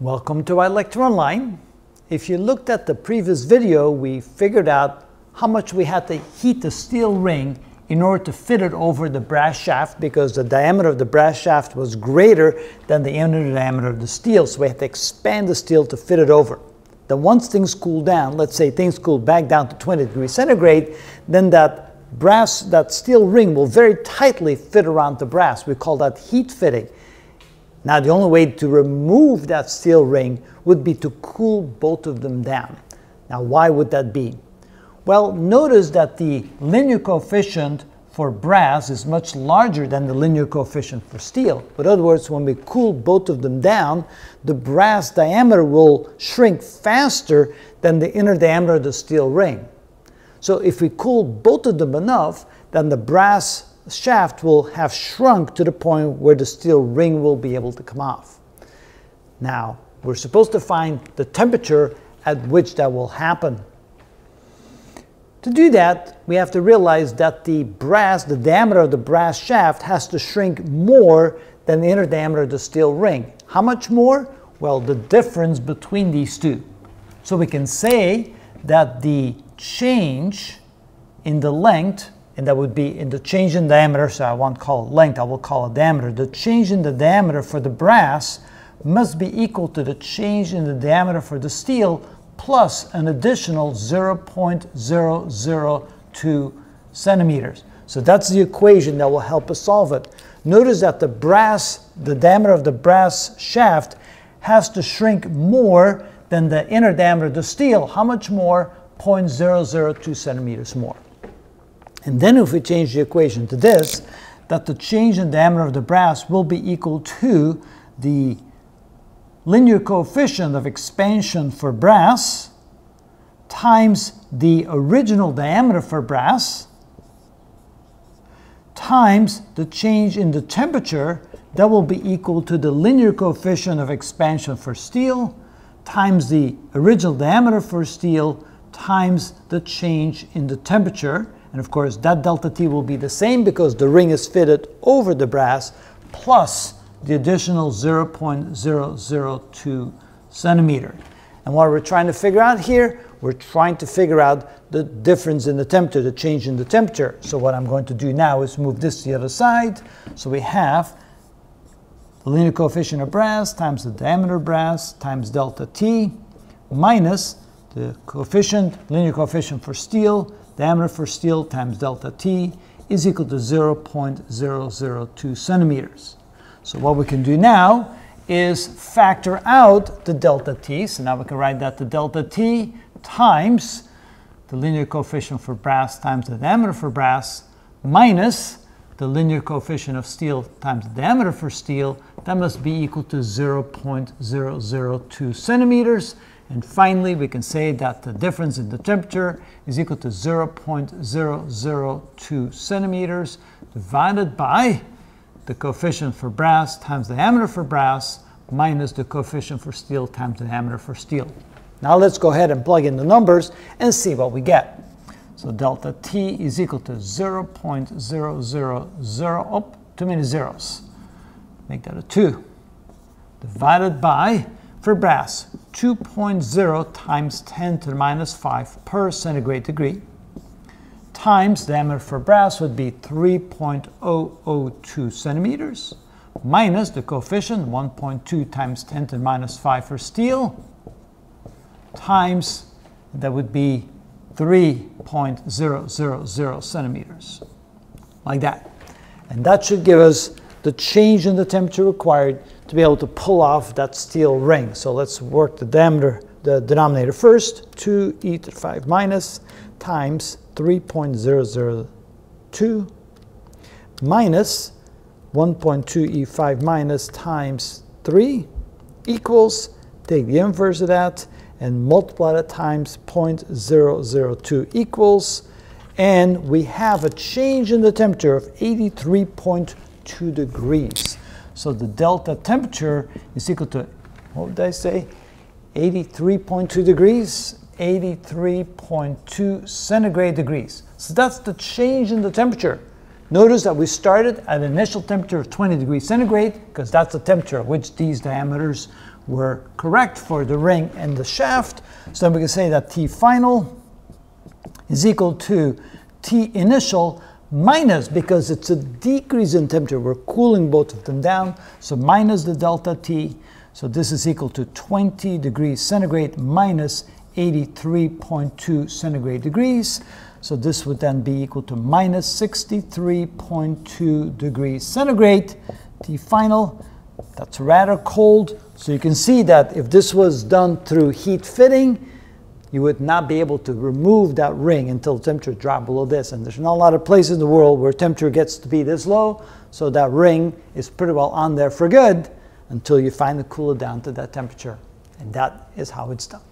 Welcome to iLectureOnline. If you looked at the previous video, we figured out how much we had to heat the steel ring in order to fit it over the brass shaft because the diameter of the brass shaft was greater than the inner diameter of the steel, so we had to expand the steel to fit it over. Then once things cool down, let's say things cool back down to 20 degrees centigrade, then that brass, that steel ring will very tightly fit around the brass. We call that heat fitting. Now the only way to remove that steel ring would be to cool both of them down. Now why would that be? Well, notice that the linear coefficient for brass is much larger than the linear coefficient for steel. In other words, when we cool both of them down, the brass diameter will shrink faster than the inner diameter of the steel ring. So if we cool both of them enough, then the brass shaft will have shrunk to the point where the steel ring will be able to come off. Now, we're supposed to find the temperature at which that will happen. To do that, we have to realize that the brass, the diameter of the brass shaft has to shrink more than the inner diameter of the steel ring. How much more? Well, the difference between these two. So we can say that the change in the length and that would be in the change in diameter, so I won't call it length, I will call it diameter. The change in the diameter for the brass must be equal to the change in the diameter for the steel plus an additional 0.002 centimeters. So that's the equation that will help us solve it. Notice that the brass, the diameter of the brass shaft has to shrink more than the inner diameter of the steel. How much more? 0.002 centimeters more. And then if we change the equation to this, that the change in diameter of the brass will be equal to the linear coefficient of expansion for brass times the original diameter for brass times the change in the temperature that will be equal to the linear coefficient of expansion for steel times the original diameter for steel times the change in the temperature and of course, that delta T will be the same because the ring is fitted over the brass plus the additional 0.002 centimeter. And what we're trying to figure out here, we're trying to figure out the difference in the temperature, the change in the temperature. So what I'm going to do now is move this to the other side. So we have the linear coefficient of brass times the diameter of brass times delta T minus the coefficient, linear coefficient for steel diameter for steel times delta T is equal to 0.002 centimeters. So what we can do now is factor out the delta T. So now we can write that the delta T times the linear coefficient for brass times the diameter for brass minus the linear coefficient of steel times the diameter for steel, that must be equal to 0.002 centimeters. And finally, we can say that the difference in the temperature is equal to 0.002 centimeters divided by the coefficient for brass times the diameter for brass minus the coefficient for steel times the diameter for steel. Now let's go ahead and plug in the numbers and see what we get. So delta T is equal to 0.000, oh, too many zeros. Make that a 2. Divided by for brass, 2.0 times 10 to the minus 5 per centigrade degree. Times diameter for brass would be 3.002 centimeters minus the coefficient 1.2 times 10 to the minus 5 for steel times that would be 3.000 centimeters like that. And that should give us the change in the temperature required to be able to pull off that steel ring. So let's work the diameter, the denominator first, 2e to the 5 minus times 3.002 minus 1.2e5 minus times 3 equals, take the inverse of that, and multiply that times 0.002 equals, and we have a change in the temperature of 83.2 degrees. So the delta temperature is equal to, what did I say? 83.2 degrees, 83.2 centigrade degrees. So that's the change in the temperature. Notice that we started at an initial temperature of 20 degrees centigrade because that's the temperature at which these diameters were correct for the ring and the shaft. So then we can say that T final is equal to T initial minus, because it's a decrease in temperature, we're cooling both of them down, so minus the delta T. So this is equal to 20 degrees centigrade minus 83.2 centigrade degrees. So this would then be equal to minus 63.2 degrees centigrade. T final, that's rather cold. So you can see that if this was done through heat fitting, you would not be able to remove that ring until temperature dropped below this. And there's not a lot of places in the world where temperature gets to be this low, so that ring is pretty well on there for good until you finally cool it down to that temperature. And that is how it's done.